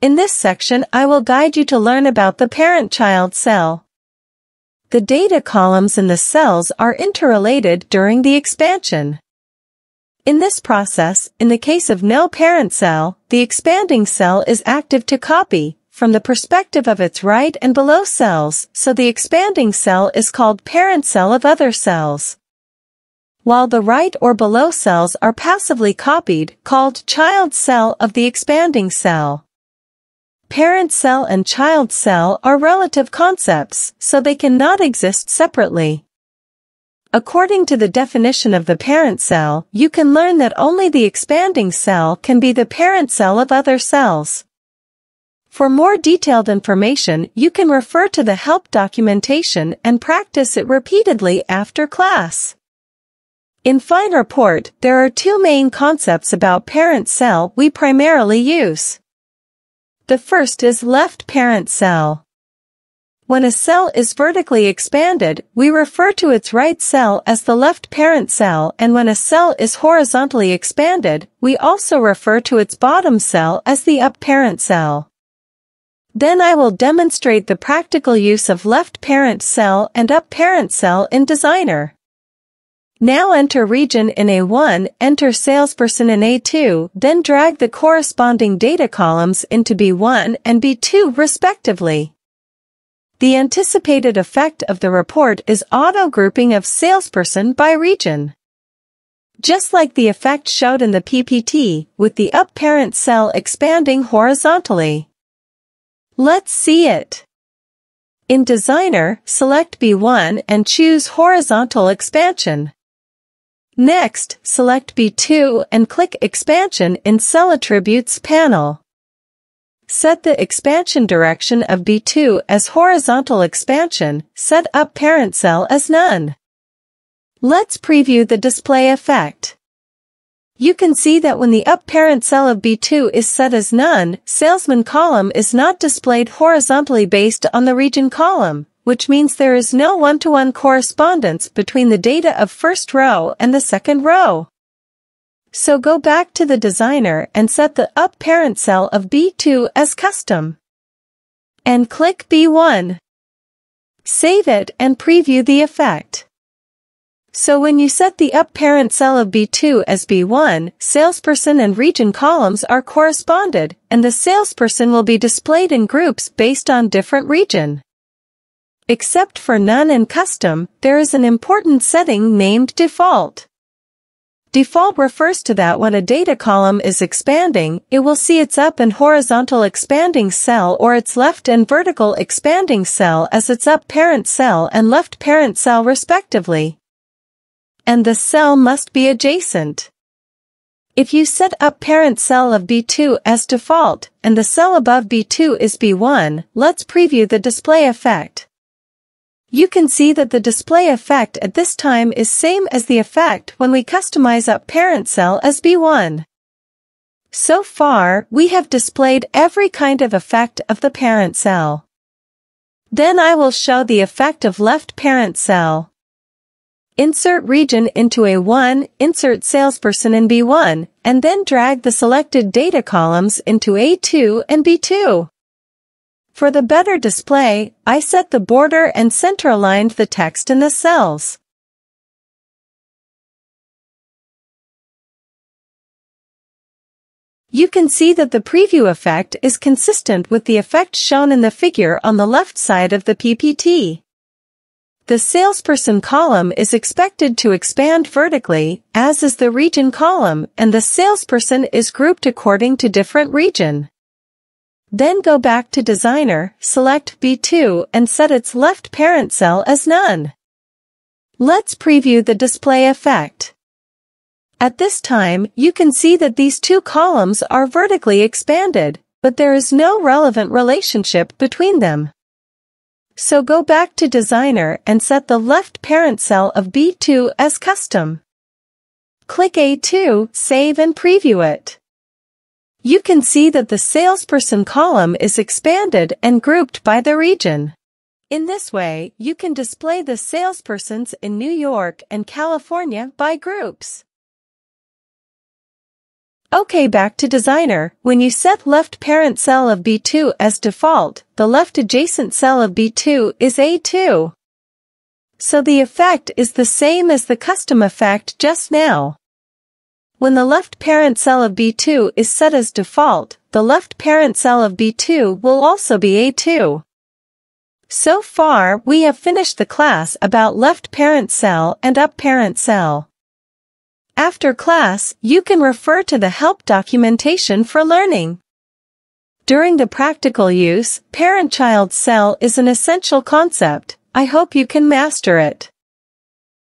In this section I will guide you to learn about the parent-child cell. The data columns in the cells are interrelated during the expansion. In this process, in the case of no parent cell, the expanding cell is active to copy, from the perspective of its right and below cells, so the expanding cell is called parent cell of other cells. While the right or below cells are passively copied, called child cell of the expanding cell. Parent cell and child cell are relative concepts, so they cannot exist separately. According to the definition of the parent cell, you can learn that only the expanding cell can be the parent cell of other cells. For more detailed information, you can refer to the help documentation and practice it repeatedly after class. In FineReport, there are two main concepts about parent cell we primarily use. The first is left parent cell. When a cell is vertically expanded, we refer to its right cell as the left parent cell and when a cell is horizontally expanded, we also refer to its bottom cell as the up parent cell. Then I will demonstrate the practical use of left parent cell and up parent cell in Designer. Now enter region in A1, enter salesperson in A2, then drag the corresponding data columns into B1 and B2 respectively. The anticipated effect of the report is auto-grouping of salesperson by region. Just like the effect showed in the PPT, with the up parent cell expanding horizontally. Let's see it. In Designer, select B1 and choose Horizontal Expansion. Next, select B2 and click Expansion in Cell Attributes panel. Set the expansion direction of B2 as horizontal expansion, set up parent cell as none. Let's preview the display effect. You can see that when the up parent cell of B2 is set as none, salesman column is not displayed horizontally based on the region column, which means there is no one-to-one -one correspondence between the data of first row and the second row. So go back to the designer and set the up parent cell of B2 as custom. And click B1. Save it and preview the effect. So when you set the up parent cell of B2 as B1, salesperson and region columns are corresponded, and the salesperson will be displayed in groups based on different region. Except for none and custom, there is an important setting named default. Default refers to that when a data column is expanding, it will see its up and horizontal expanding cell or its left and vertical expanding cell as its up parent cell and left parent cell respectively. And the cell must be adjacent. If you set up parent cell of B2 as default, and the cell above B2 is B1, let's preview the display effect. You can see that the display effect at this time is same as the effect when we customize up parent cell as B1. So far, we have displayed every kind of effect of the parent cell. Then I will show the effect of left parent cell. Insert region into A1, insert salesperson in B1, and then drag the selected data columns into A2 and B2. For the better display, I set the border and center aligned the text in the cells. You can see that the preview effect is consistent with the effect shown in the figure on the left side of the PPT. The salesperson column is expected to expand vertically, as is the region column, and the salesperson is grouped according to different region. Then go back to Designer, select B2 and set its left parent cell as none. Let's preview the display effect. At this time, you can see that these two columns are vertically expanded, but there is no relevant relationship between them. So go back to Designer and set the left parent cell of B2 as custom. Click A2, save and preview it. You can see that the salesperson column is expanded and grouped by the region. In this way, you can display the salespersons in New York and California by groups. Okay back to designer, when you set left parent cell of B2 as default, the left adjacent cell of B2 is A2. So the effect is the same as the custom effect just now. When the left parent cell of B2 is set as default, the left parent cell of B2 will also be A2. So far, we have finished the class about left parent cell and up parent cell. After class, you can refer to the help documentation for learning. During the practical use, parent-child cell is an essential concept. I hope you can master it.